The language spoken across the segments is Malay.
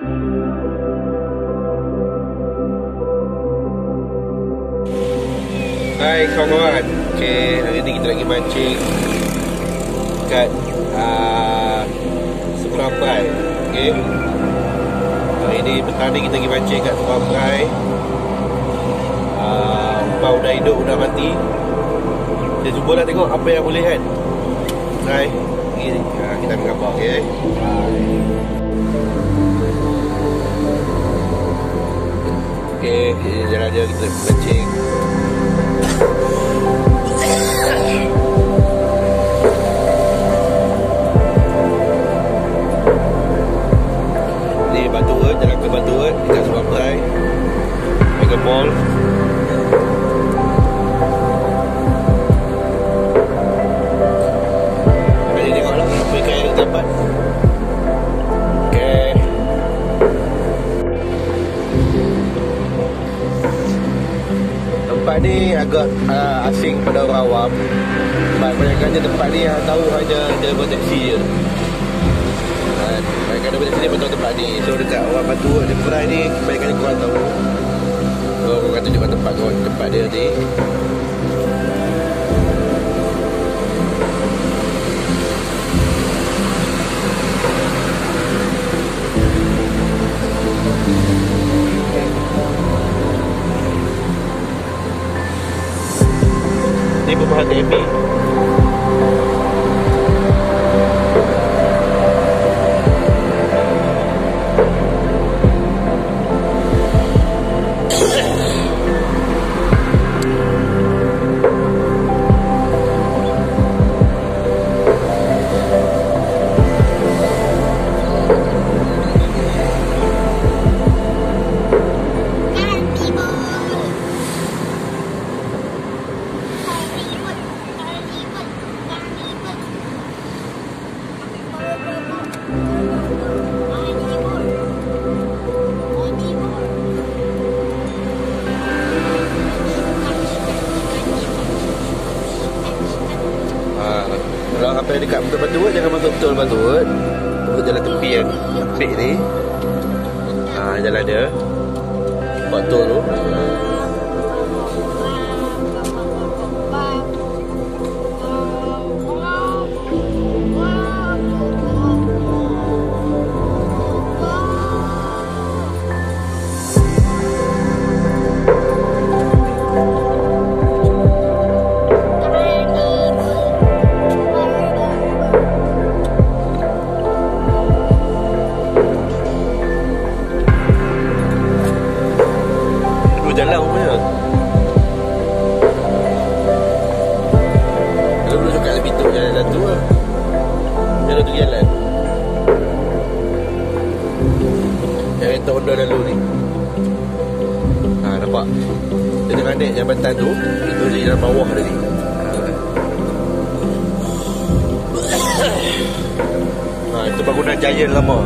Hai kawan-kawan Okay, hari ni kita lagi mancing Kat uh, Seberang Perai Okay Hari ni petang ni kita lagi mancing kat Seberang Perai. Uh, Umpau dah hidup, dah mati. Kita cuba lah tengok apa yang boleh kan? Try okay, uh, Kita ambil gambar, okay Okay, jalan dia kita mancing Tempat ni agak uh, asing pada orang awam. Sebab kebanyakannya tempat ni yang tahu hanya driver taxi je. Uh, Kebanyakan driver taxi ni pun tahu tempat ni. So dekat orang batu Road, di Perai ni kebanyakan korang tahu. So korang kata tunjukkan tempat korang, tempat dia ni sampai dekat betul batu Road, jangan masuk betul batu Road. Tunggu jalan tepi yang sempit ni. Ha, jalan dia. Buat tu. Dua jalan rupanya. Kalau dulu cakap lebih tu jalan satu lah. Jalan tu jalan. Yang kereta Honda lalu ni. Ha, nampak? Dia tengah naik jambatan tu. Itu di dalam bawah dia ni. Ha, itu bangunan Giant lama.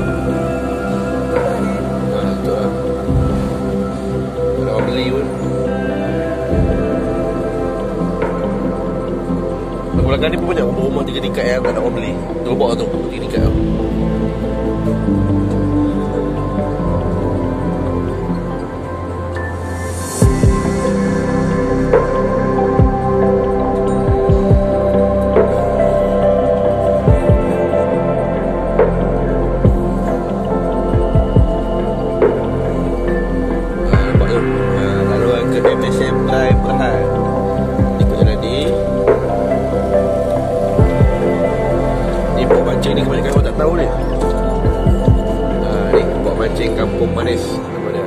Belakang ni pun banyak rumah-rumah tiga tingkat yang tak ada orang beli. Gerobak tu, tiga tingkat tu tahu ni ha, Ni buat mancing Kampung Manis Nama dia.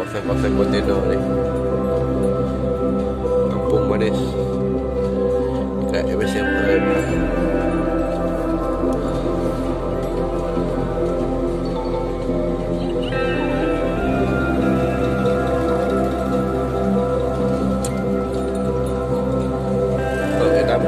Kawasan-kawasan kontainer ni. Kampung Manis. Dekat MSM Drive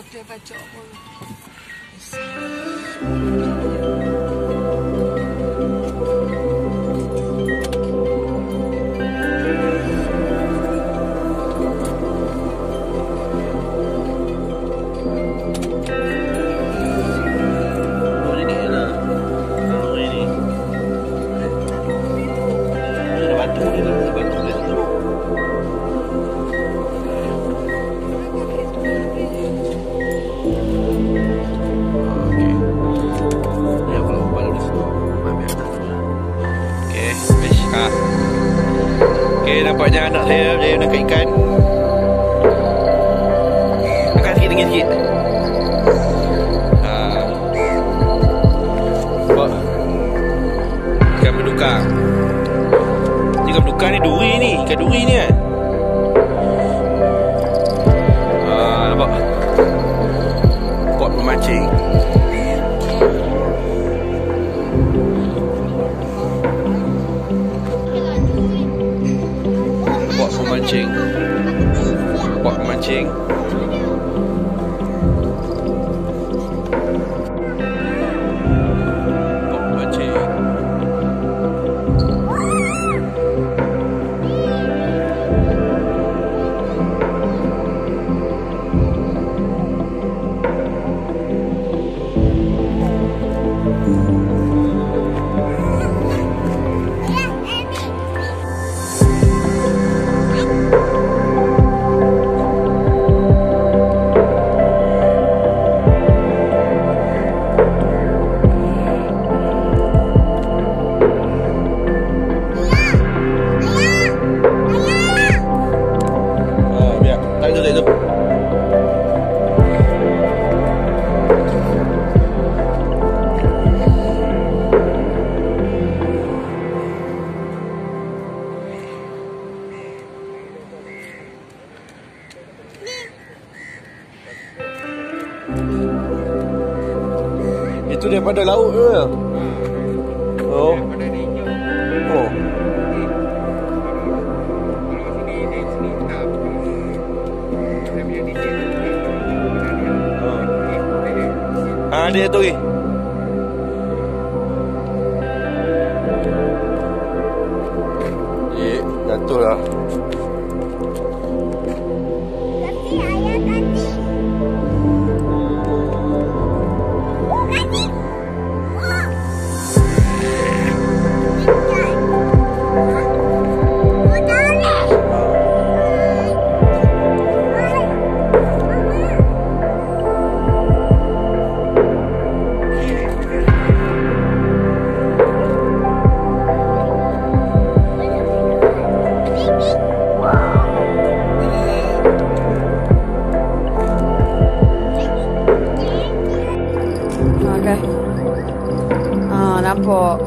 ada orang berbotol kacau Okey, nampaknya anak saya dia nak ikan. Angkat sikit, tinggi sikit. Nampak? Ikan berdukang. Ni ikan berdukang ni duri ni. Ikan duri ni kan. Itu, tak itu. Daripada laut ke? Oh. Dia tu ni. Eh, jatuh lah. 南坡。